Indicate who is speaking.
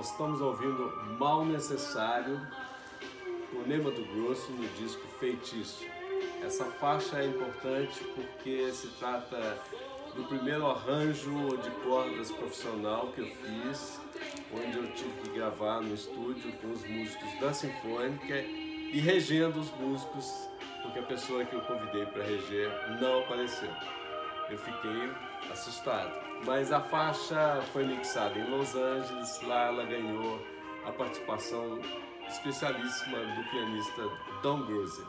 Speaker 1: estamos ouvindo Mal Necessário, o Nema do Grosso no disco Feitiço. Essa faixa é importante porque se trata do primeiro arranjo de cordas profissional que eu fiz, onde eu tive que gravar no estúdio com os músicos da Sinfônica e regendo os músicos, porque a pessoa que eu convidei para reger não apareceu. Eu fiquei assustado. Mas a faixa foi mixada em Los Angeles, lá ela ganhou a participação especialíssima do pianista Don Grusin.